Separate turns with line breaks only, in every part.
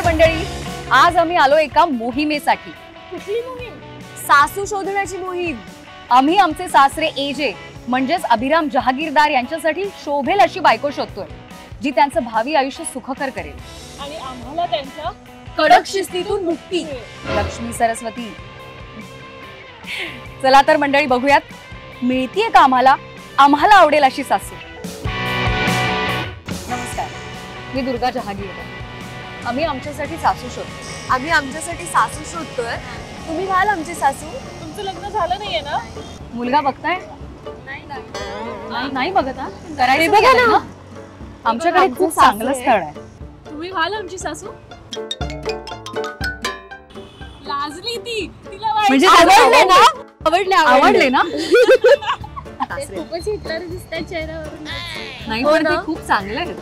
मंडळी. आज आम्ही आलो एका मोहिमेसाठी.
कुठली मोहीम?
सासू शोधण्याची मोहीम. आम्ही आमचे सासरे एजे म्हणजेच अभिराम जहागीरदार यांच्यासाठी शोभेल अशी बायको शोधतोय जी त्यांचं भावी आयुष्य सुखकर करेल.
आणि आम्हाला त्यांच्या
कडक शिस्तीतून मुक्ती. लक्ष्मी सरस्वती. चला तर मंडळी बघूयात मिळतीये का आम्हाला? आम्हाला आवडेल अशी सासू. नमस्कार. मी दुर्गा जहागीर आम्ही आमच्यासाठी सासू शोधतो
आम्ही आमच्यासाठी सासू शोधतोय. तुम्ही व्हाल आमची सासू.
तुमचं लग्न झालं नाहीये ना?
मुलगा बघताय? नाही नाही बघत हा. करायचं
बघा
नाही
ना.
लग्न? आमच्याकडे
आमचं
खूप चांगलं. स्थळ आहे.
तुम्ही व्हाल आमची सासू? लाजली ती. तिला
म्हणजे
आवडले ना?
आवडले.
आवडले
ना?
खूपच हिटलर दिसतंय चेहऱ्यावरून.
नाही
हो
पण? ते खूप चांगलं आहे.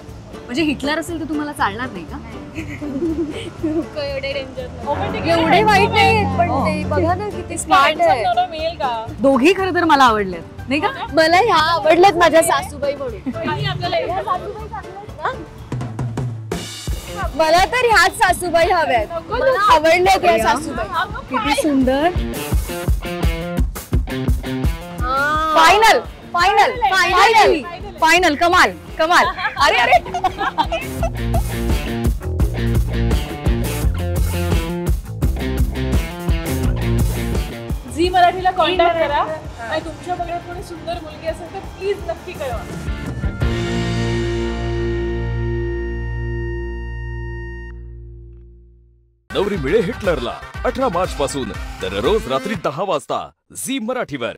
म्हणजे हिटलर असेल तर तुम्हाला चालणार नाही का?
एवढे डेंजर
एवढे वाईट नाही पण
हो.
ते बघा ना किती स्मार्ट आहे.
मिळेल का?
दोघी खरं तर मला आवडले नाही का?
मला ह्या आवडल्यात माझ्या सासूबाई म्हणून. मला तर ह्याच सासूबाई हव्यात. मला आवडल्यात या सासूबाई.
किती सुंदर. फायनल फायनल फायनल फायनल कमाल कमाल. अरे अरे.
झी मराठीला कॉन्टॅक्ट करा. आणि तुमच्या बघण्यात कोणी सुंदर मुलगी असेल तर प्लीज नक्की कळवा.
नवरी मिळे हिटलरला अठरा मार्च पासून दररोज रात्री दहा वाजता झी मराठीवर.